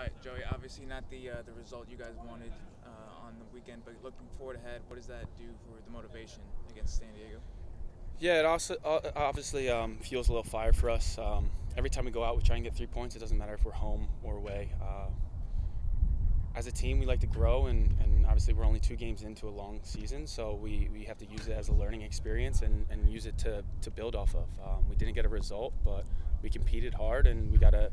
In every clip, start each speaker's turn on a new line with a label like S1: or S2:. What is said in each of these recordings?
S1: All right, Joey. Obviously, not the uh, the result you guys wanted uh, on the weekend, but looking forward ahead, what does that do for the motivation against San Diego?
S2: Yeah, it also obviously um, fuels a little fire for us. Um, every time we go out, we try and get three points. It doesn't matter if we're home or away. Uh, as a team, we like to grow, and, and, obviously, we're only two games into a long season, so we, we have to use it as a learning experience and, and use it to, to build off of. Um, we didn't get a result, but we competed hard, and we got to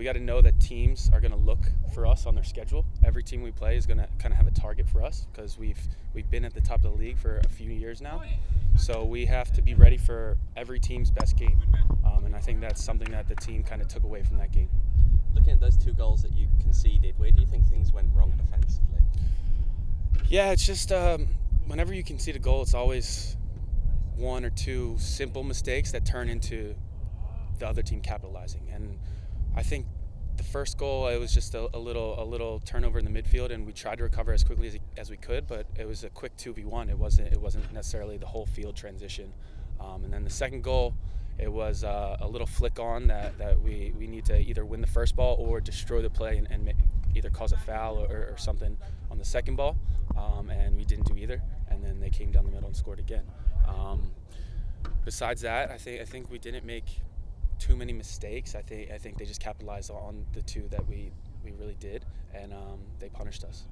S2: we got to know that teams are going to look for us on their schedule. Every team we play is going to kind of have a target for us because we've we've been at the top of the league for a few years now. So we have to be ready for every team's best game, um, and I think that's something that the team kind of took away from that game.
S3: Looking at those two goals that you conceded, where do you think things went wrong defensively?
S2: Yeah, it's just um, whenever you concede a goal, it's always one or two simple mistakes that turn into the other team capitalizing. And I think the first goal it was just a, a, little a little turnover in the midfield, and we tried to recover as quickly as, as we could, but it was a quick two v one. It wasn't it wasn't necessarily the whole field transition. Um, and then the second goal, it was uh, a little flick on that, that we, we need to either win the first ball or destroy the play and, and either cause a foul or, or, something on the second ball. Um, and we didn't do either. And then they came down the middle and scored again. Um, besides that, I think I think we didn't make too many mistakes. I think I think they just capitalized on the two that we we really did, and um, they punished us.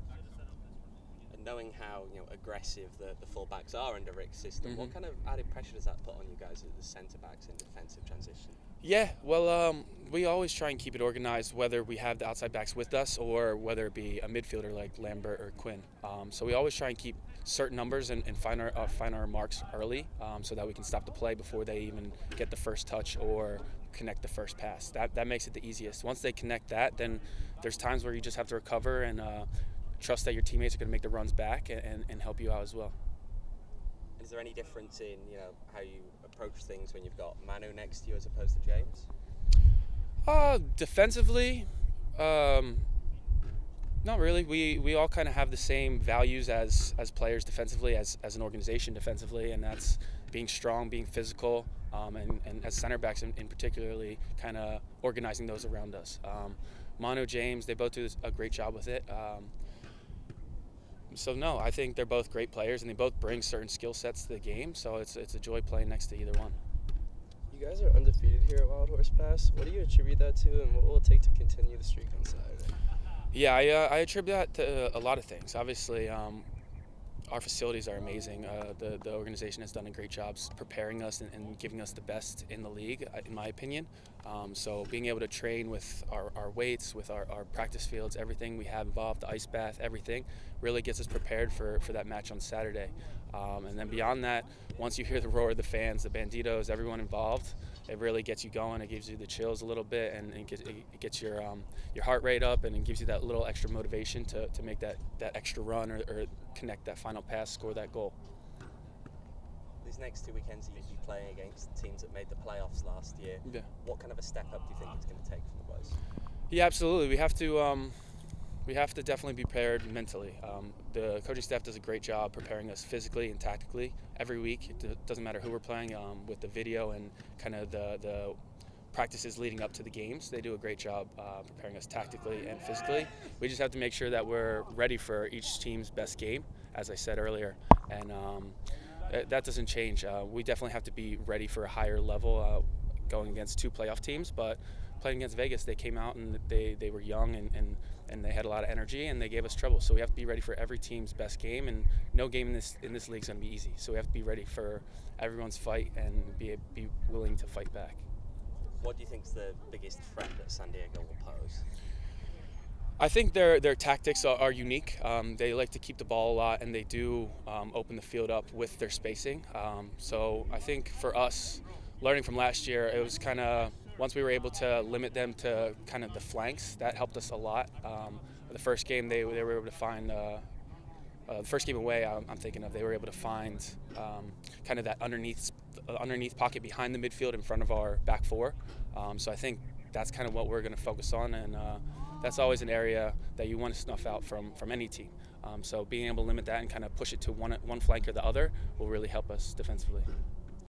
S3: And knowing how you know aggressive the, the fullbacks are under Rick's system, mm-hmm. what kind of added pressure does that put on you guys as the centre backs in defensive transition?
S2: Yeah, well, um, we always try and keep it organized, whether we have the outside backs with us or whether it be a midfielder like Lambert or Quinn. Um, so we always try and keep certain numbers and, and find our uh, find our marks early, um, so that we can stop the play before they even get the first touch or connect the first pass. That that makes it the easiest. Once they connect that, then there's times where you just have to recover and uh, trust that your teammates are going to make the runs back and, and help you out as well.
S3: Is there any difference in you know how you approach things when you've got Manu next to you as opposed to James?
S2: Uh, defensively, um, not really. We we all kind of have the same values as as players defensively, as as an organization defensively, and that's being strong, being physical, um, and, and as center backs in, in particularly, kind of organizing those around us. Um, Manu James, they both do a great job with it. Um, so no, I think they're both great players, and they both bring certain skill sets to the game. So it's it's a joy playing next to either one.
S4: You guys are undefeated here at Wild Horse Pass. What do you attribute that to, and what will it take to continue the streak on Saturday?
S2: Yeah, I, uh, I attribute that to a lot of things. Obviously, um, our facilities are amazing. Uh, the, the organization has done a great job preparing us and, and, giving us the best in the league, uh, in my opinion. Um, so being able to train with our, our weights, with our, our, practice fields, everything we have involved, the ice bath, everything, really gets us prepared for, for that match on Saturday. Um, and then beyond that, once you hear the roar of the fans, the Bandidos, everyone involved, it really gets you going. It gives you the chills a little bit, and it gets, it gets your um, your heart rate up, and it gives you that little extra motivation to, to make that, that extra run or, or connect that final pass, score that goal.
S3: These next two weekends, you'll be playing against teams that made the playoffs last year.
S2: Yeah.
S3: What kind of a step up do you think it's going to take from the boys?
S2: Yeah, absolutely. We have to. Um, we have to definitely be prepared mentally. Um, the coaching staff does a great job preparing us physically and tactically every week. It doesn't matter who we're playing um, with the video and kind of the, the practices leading up to the games. They do a great job uh, preparing us tactically and physically. We just have to make sure that we're ready for each team's best game, as I said earlier. And um, that doesn't change. Uh, we definitely have to be ready for a higher level uh, going against two playoff teams, but playing against Vegas, they came out and they, they were young and, and, and they had a lot of energy and they gave us trouble. So we have to be ready for every team's best game, and no game in this in this league is going to be easy. So we have to be ready for everyone's fight and be be willing to fight back.
S3: What do you think is the biggest threat that San Diego will pose?
S2: I think their their tactics are, are unique. Um, they like to keep the ball a lot, and they do um, open the field up with their spacing. Um, so I think for us, learning from last year, it was kind of once we were able to limit them to kind of the flanks, that helped us a lot. Um, the first game, they, they were able to find, uh, uh, the first game away, I'm, I'm, thinking of, they were able to find um, kind of that underneath, underneath pocket behind the midfield in front of our back four. Um, so I think that's kind of what we're going to focus on, and uh, that's always an area that you want to snuff out from, from any team. Um, so being able to limit that and kind of push it to one, one flank or the other will really help us defensively.